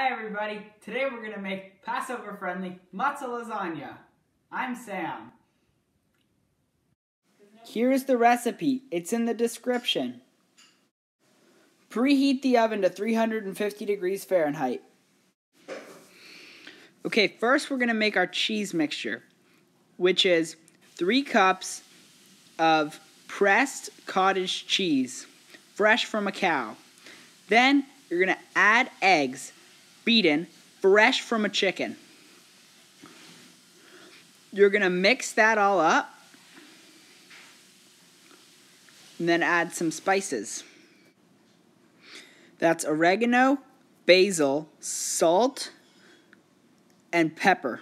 Hi everybody, today we're going to make Passover friendly matzah lasagna. I'm Sam. Here's the recipe, it's in the description. Preheat the oven to 350 degrees Fahrenheit. Okay, first we're going to make our cheese mixture, which is 3 cups of pressed cottage cheese, fresh from a cow. Then you're going to add eggs beaten, fresh from a chicken. You're going to mix that all up. And then add some spices. That's oregano, basil, salt, and pepper.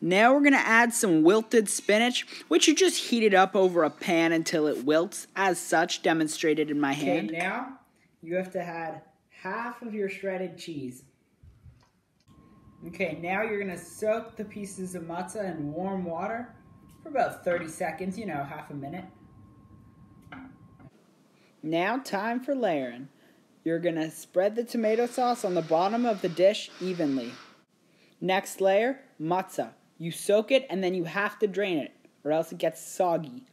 Now we're going to add some wilted spinach, which you just heat it up over a pan until it wilts, as such demonstrated in my hand. Okay, now you have to add half of your shredded cheese. Okay, now you're gonna soak the pieces of matzah in warm water for about 30 seconds, you know, half a minute. Now time for layering. You're gonna spread the tomato sauce on the bottom of the dish evenly. Next layer, matzah. You soak it and then you have to drain it or else it gets soggy.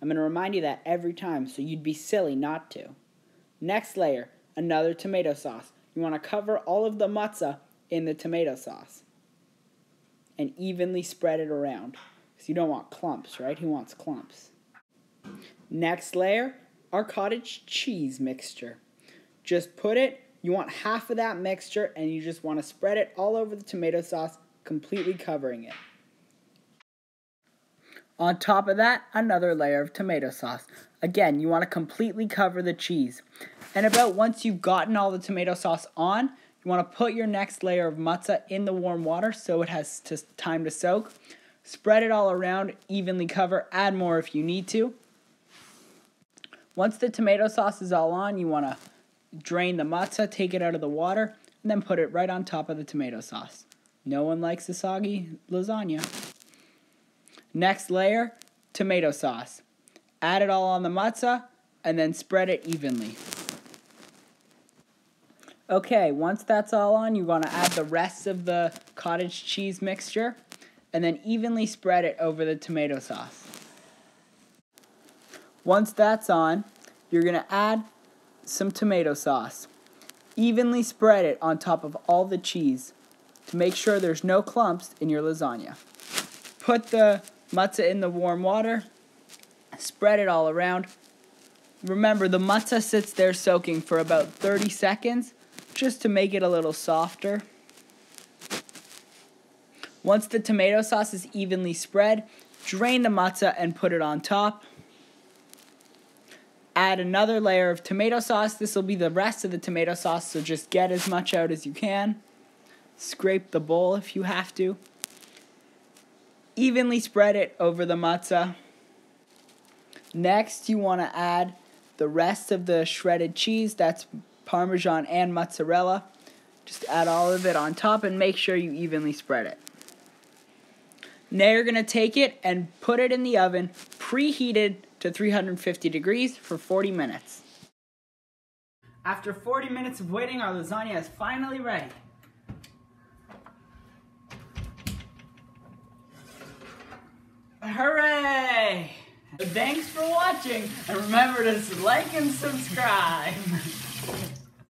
I'm gonna remind you that every time, so you'd be silly not to. Next layer, another tomato sauce. You want to cover all of the matzah in the tomato sauce and evenly spread it around. Because you don't want clumps, right? Who wants clumps? Next layer, our cottage cheese mixture. Just put it, you want half of that mixture, and you just want to spread it all over the tomato sauce, completely covering it. On top of that, another layer of tomato sauce. Again, you want to completely cover the cheese. And about once you've gotten all the tomato sauce on, you want to put your next layer of matzah in the warm water so it has to, time to soak. Spread it all around, evenly cover, add more if you need to. Once the tomato sauce is all on, you want to drain the matzah, take it out of the water, and then put it right on top of the tomato sauce. No one likes a soggy lasagna. Next layer, tomato sauce. Add it all on the matzah and then spread it evenly. Okay, once that's all on, you want to add the rest of the cottage cheese mixture and then evenly spread it over the tomato sauce. Once that's on, you're going to add some tomato sauce. Evenly spread it on top of all the cheese to make sure there's no clumps in your lasagna. Put the matzah in the warm water, spread it all around. Remember, the matzah sits there soaking for about 30 seconds just to make it a little softer. Once the tomato sauce is evenly spread, drain the matzah and put it on top. Add another layer of tomato sauce. This will be the rest of the tomato sauce, so just get as much out as you can. Scrape the bowl if you have to. Evenly spread it over the matzah. Next, you want to add the rest of the shredded cheese. That's Parmesan and mozzarella. Just add all of it on top and make sure you evenly spread it. Now you're going to take it and put it in the oven, preheated to 350 degrees for 40 minutes. After 40 minutes of waiting, our lasagna is finally ready. Hooray! Thanks for watching, and remember to like and subscribe.